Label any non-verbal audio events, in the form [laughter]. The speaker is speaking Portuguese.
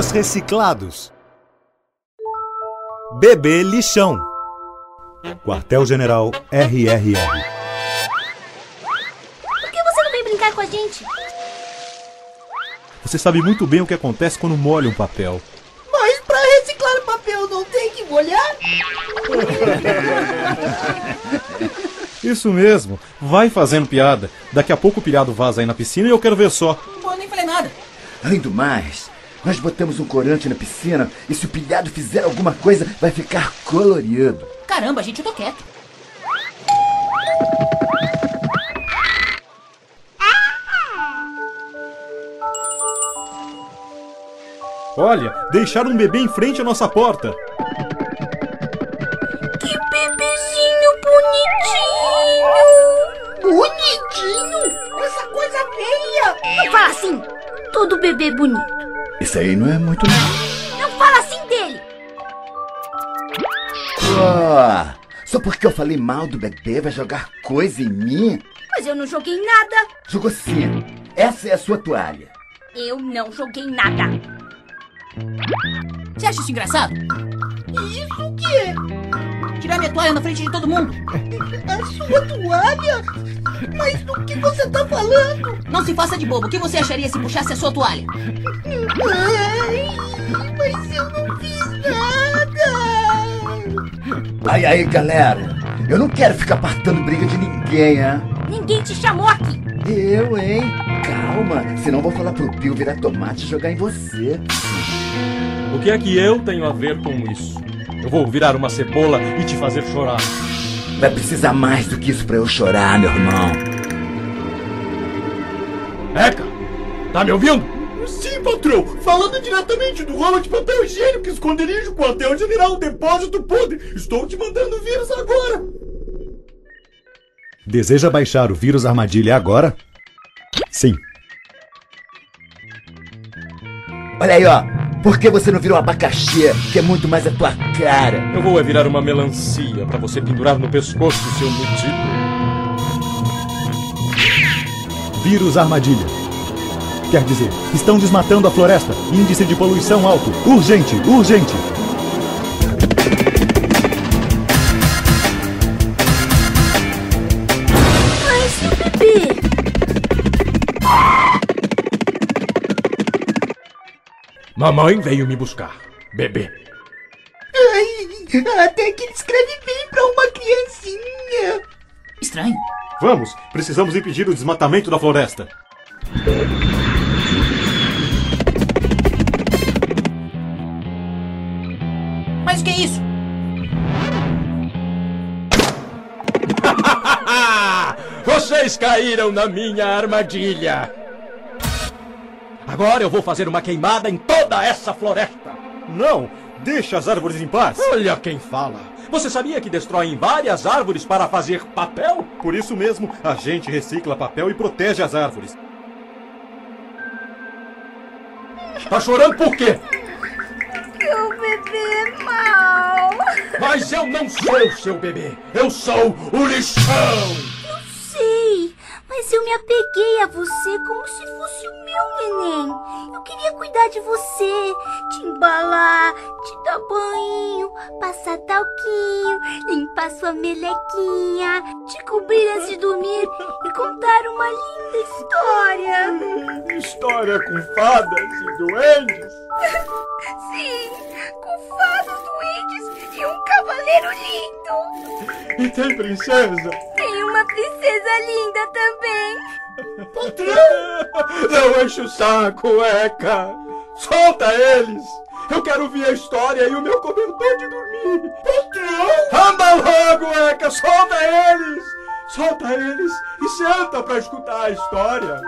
brinquedos reciclados. Bebê lixão. Quartel-General RRR. Por que você não vem brincar com a gente? Você sabe muito bem o que acontece quando molha um papel. Mas para reciclar papel não tem que molhar? [laughs] Isso mesmo. Vai fazendo piada. Daqui a pouco o pilhado vaza aí na piscina e eu quero ver só. Pô, nem falei nada. Além do mais, nós botamos um corante na piscina e se o pilhado fizer alguma coisa, vai ficar colorido. Caramba, gente, eu tô quieto. Olha, deixaram um bebê em frente à nossa porta. Que bebezinho bonitinho! Bonitinho? Essa coisa feia! Não fala assim! Todo bebê bonito. Isso aí não é muito não. Não fala assim dele! Ah, só porque eu falei mal do bebê vai jogar coisa em mim? Mas eu não joguei nada! Jogou sim. Essa é a sua toalha. Eu não joguei nada! Você acha isso engraçado? Isso o quê? Tirar minha toalha na frente de todo mundo. A sua toalha? Mas do que você tá falando? Não se faça de bobo. O que você acharia se puxasse a sua toalha? Ai, mas eu não fiz nada. Aí, aí, galera. Eu não quero ficar partando briga de ninguém, hein? Ninguém te chamou aqui! Eu, hein? Calma, senão vou falar pro Bill virar tomate e jogar em você. O que é que eu tenho a ver com isso? Eu vou virar uma cebola e te fazer chorar. Vai precisar mais do que isso pra eu chorar, meu irmão. Eca! Tá me ouvindo? Sim, patrão. Falando diretamente do rolo de papel higiênico, esconderijo, quartel-general, depósito podre. Estou te mandando o vírus agora. Deseja baixar o vírus armadilha agora? Sim. Olha aí, ó. Por que você não virou um abacaxi, que é muito mais a tua cara? Eu vou é virar uma melancia pra você pendurar no pescoço, seu medido. Vírus armadilha. Quer dizer, estão desmatando a floresta. Índice de poluição alto. Urgente, urgente. Mamãe veio me buscar. Bebê. Ai, até que ele escreve bem pra uma criancinha. Estranho. Vamos, precisamos impedir o desmatamento da floresta. Mas o que é isso? [laughs] Vocês caíram na minha armadilha. Agora eu vou fazer uma queimada em toda essa floresta. Não, deixa as árvores em paz. Olha quem fala. Você sabia que destroem várias árvores para fazer papel? Por isso mesmo, a gente recicla papel e protege as árvores. Tá chorando por quê? O bebê é mau! Mas eu não sou seu bebê. Eu sou o lixão. Mas eu me apeguei a você como se fosse o meu neném. Eu queria cuidar de você, te embalar, te dar banho, passar talquinho, limpar sua melequinha, te cobrir antes de dormir e contar uma linda história. [laughs] História com fadas e duendes. [laughs] Sim, com fadas doentes e um cavaleiro lindo. E tem princesa. Princesa linda também. Não enche o saco, Eca! Solta eles! Eu quero ouvir a história e o meu cobertor de dormir! Patrão! Anda logo, Eca! Solta eles! Solta eles e senta pra escutar a história!